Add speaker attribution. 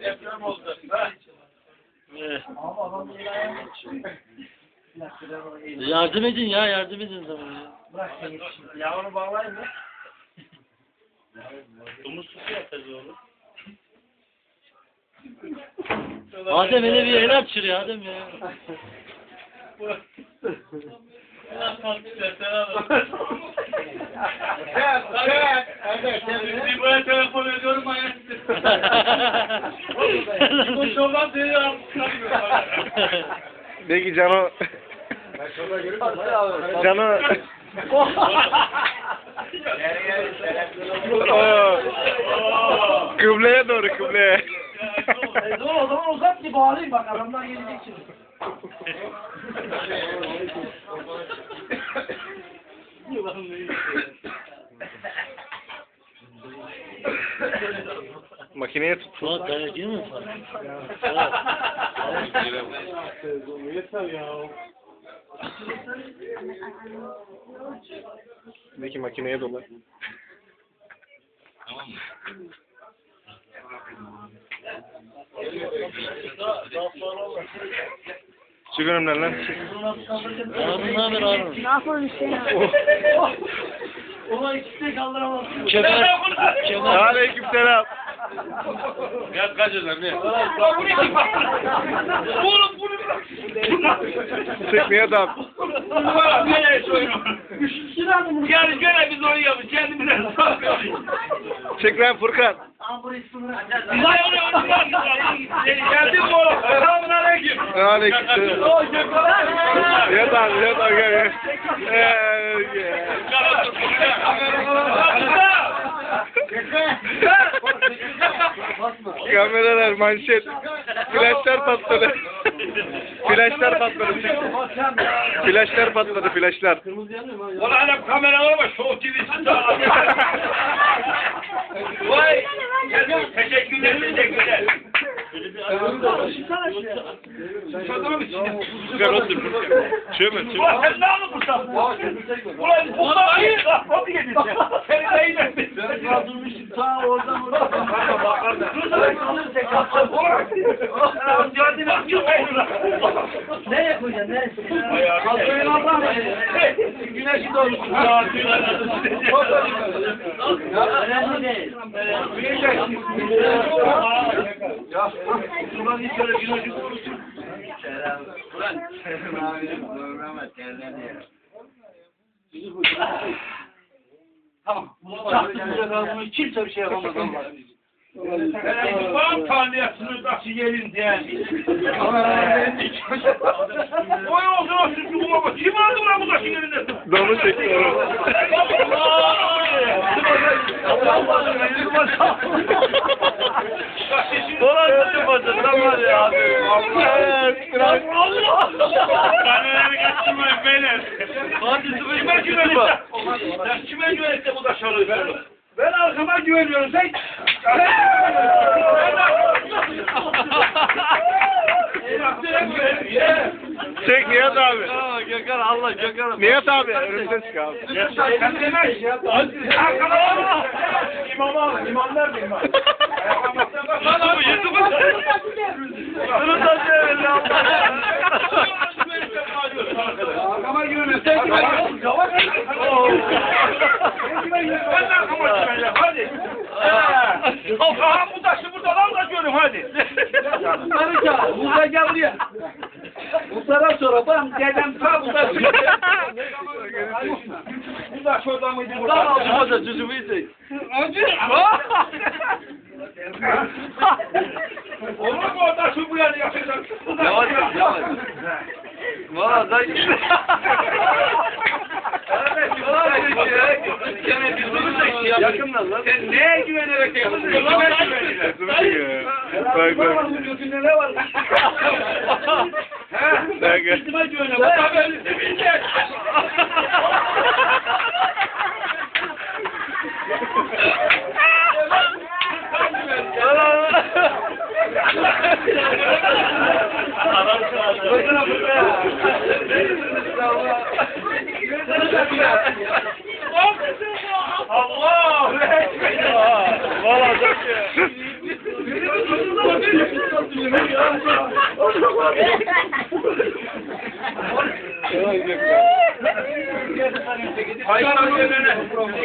Speaker 1: Deprem oldu.
Speaker 2: Ben.
Speaker 3: Yardım edin ya yardım edin zaman ya.
Speaker 2: Bırak sen şimdi. Ya onu bağlayayım mı?
Speaker 1: Domuz sütü yapacağız oğlum.
Speaker 3: Adem hele bir el aç şuraya Adem ya.
Speaker 1: Biraz kalktı sen abi.
Speaker 2: Evet, evet, evet.
Speaker 1: Buraya telefon ediyorum şovdan seni alkışlamıyor.
Speaker 4: Peki Cano Cano kıbleye doğru kıbleye.
Speaker 2: E, dur o zaman uzat ki bağlayayım bak adamlar gelecek şimdi.
Speaker 4: Makineye tut.
Speaker 3: Suat dayak yiyor musun?
Speaker 4: Peki makineye dola. Çık önümden lan.
Speaker 3: Harun ne haber Harun?
Speaker 5: Ne yapalım?
Speaker 4: Oh.
Speaker 2: Ulan ikisi de kaldıramaz.
Speaker 3: Kemal. Kemal.
Speaker 4: Aleyküm selam.
Speaker 1: Gel kaç özel ne?
Speaker 4: Çık niye dam?
Speaker 1: Numara nereye soyuyorum?
Speaker 2: Şuna mı bunu?
Speaker 1: Yani gene biz oynuyoruz kendimize sormuyoruz.
Speaker 4: Çık lan Furkan.
Speaker 1: Biz ayağını Geldin mi oğlum? Selamun aleyküm.
Speaker 4: Aleyküm. Yat abi yat abi gel gel. Ee, gel. Kameralar manşet. Flaşlar patladı. Flaşlar patladı. Flaşlar patladı flaşlar.
Speaker 1: Ulan adam kameralara bak. Show TV'si sağ Vay. Teşekkürler, teşekkürler.
Speaker 4: Furkan otur. Çöme çöme.
Speaker 1: Ulan sen ne yapmışsın? Ulan bu da ayı. Nasıl yedin sen? Seni de iyi ettin.
Speaker 2: Ben kaldırmışım ta oradan oradan. Koyacaksın? Nereye?
Speaker 1: Güneşi doğmuş.
Speaker 2: Önemli değil.
Speaker 1: Ulan hiç öyle güneşi doğmuş.
Speaker 2: Tamam. Çaktı buraya kalkmayı kimse bir şey yapamaz ama.
Speaker 1: Babam tanrıyasını taşı gelin diye. Oy olsun olsun şu baba. Kim aldı lan bu taşı elinden?
Speaker 4: Onu.
Speaker 1: Ulan nasıl başından var ya.
Speaker 4: Evet, biraz-
Speaker 1: Kaneleri kaçırmayın beyler. Kime güvenirse. Kime güvenirse bu da çalıyor. Ben arkama güveniyorum sen.
Speaker 4: Çek Nihat abi.
Speaker 3: Gökhan Allah Gökhan.
Speaker 4: Nihat abi önümüze çık abi.
Speaker 1: Sen İmam al. İmam nerede imam? Lan abi Yusuf'u. Bunu da söyle Arkama güvenirsen kime güvenirsin? Ben de arkama güveneceğim hadi. Aha bu taşı görün hadi.
Speaker 2: Harika. Musa gel buraya. Musa'dan sonra ben dedem ta. Bu
Speaker 1: taş oradan mıydı
Speaker 3: Tamam
Speaker 1: burada?
Speaker 3: hadi izleyin.
Speaker 1: Acı. Olur mu o taşı bu yana yapacak?
Speaker 3: Yavaş yavaş. Valla Yakından lan.
Speaker 1: Sen neye güvenerek yapıyorsun? Kime güvenerek?
Speaker 4: Dur ya. Bak bak.
Speaker 1: Bu götünde ne var? He?
Speaker 4: Bak bak.
Speaker 1: Kime güvenerek? Bu da belli bilecek. Allah!
Speaker 4: Olacak ya.
Speaker 1: Hayır, hayır, hayır.